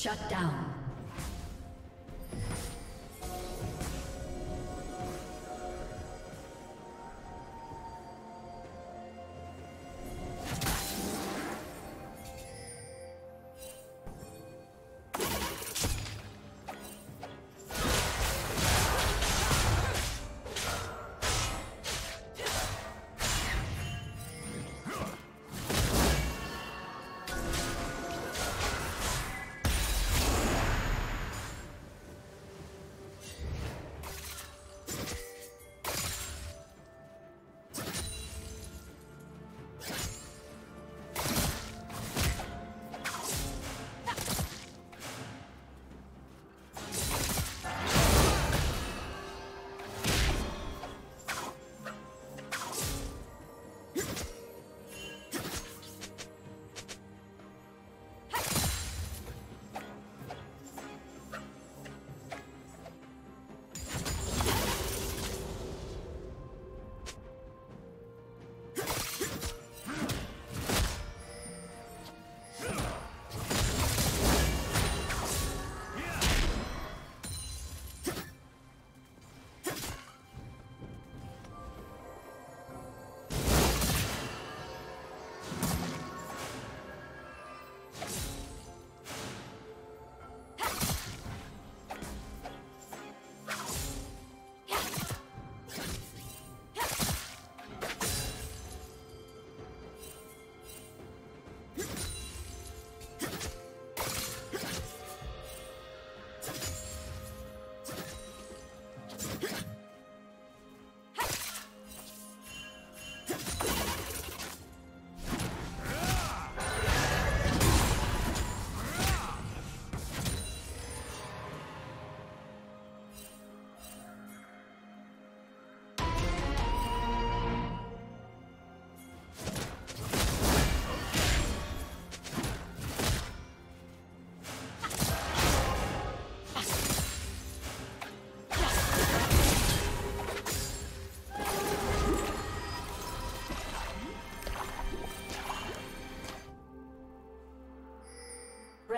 Shut down.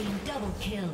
Team double kill.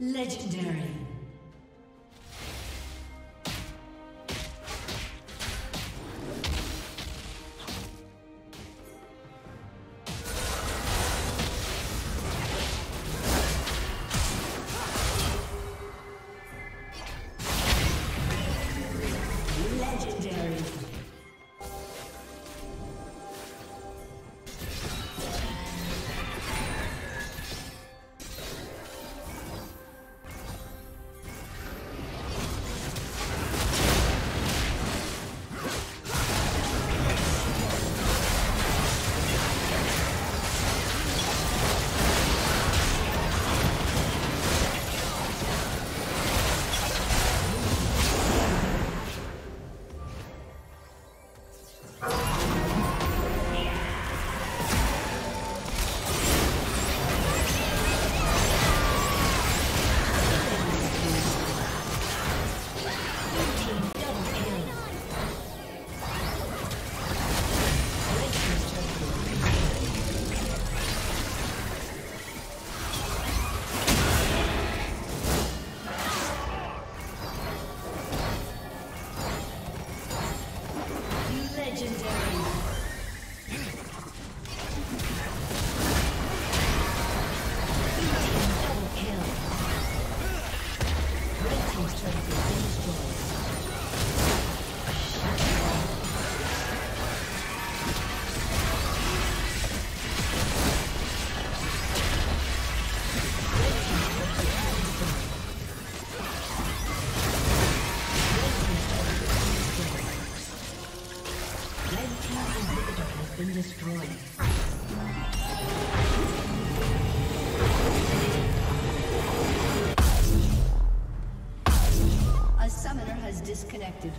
Legendary. Disconnected. A summoner has disconnected.